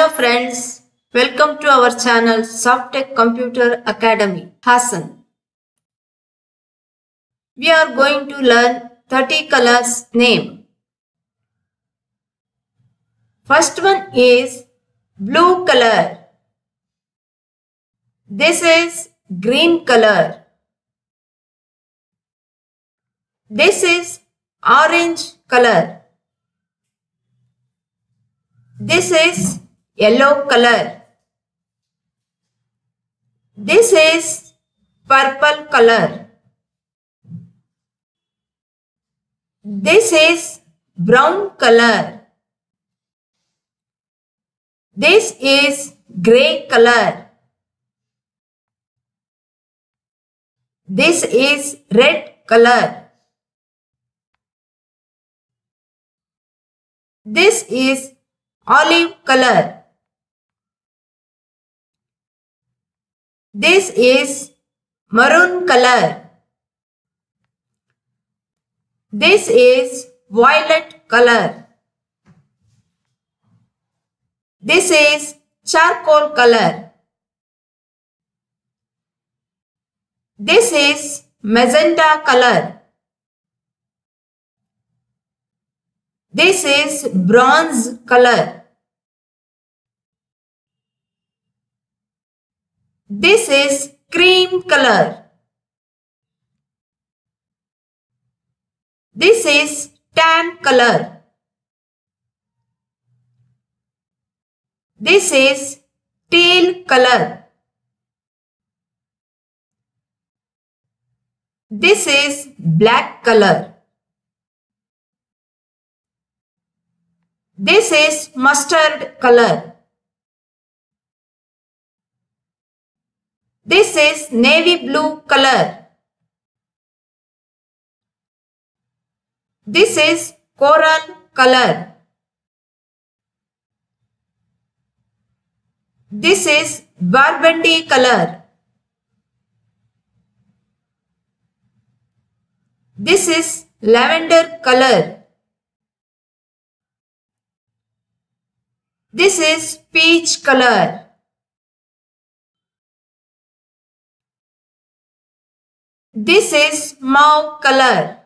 Hello friends, welcome to our channel Softech Computer Academy, Hassan. We are going to learn 30 colors name. First one is blue color. This is green color. This is orange color. This is yellow color. This is purple color. This is brown color. This is gray color. This is red color. This is olive color. This is maroon color. This is violet color. This is charcoal color. This is magenta color. This is bronze color. This is cream color. This is tan color. This is teal color. This is black color. This is mustard color. This is navy blue color. This is coral color. This is burgundy color. This is lavender color. This is peach color. This is mauve color.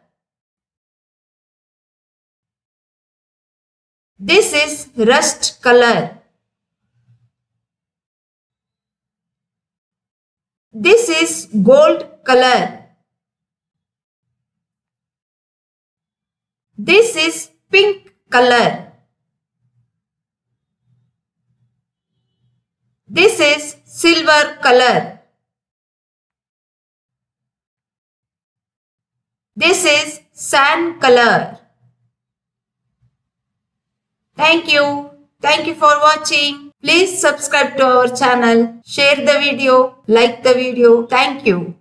This is rust color. This is gold color. This is pink color. This is silver color. This is sand color. Thank you. Thank you for watching. Please subscribe to our channel, share the video, like the video. Thank you.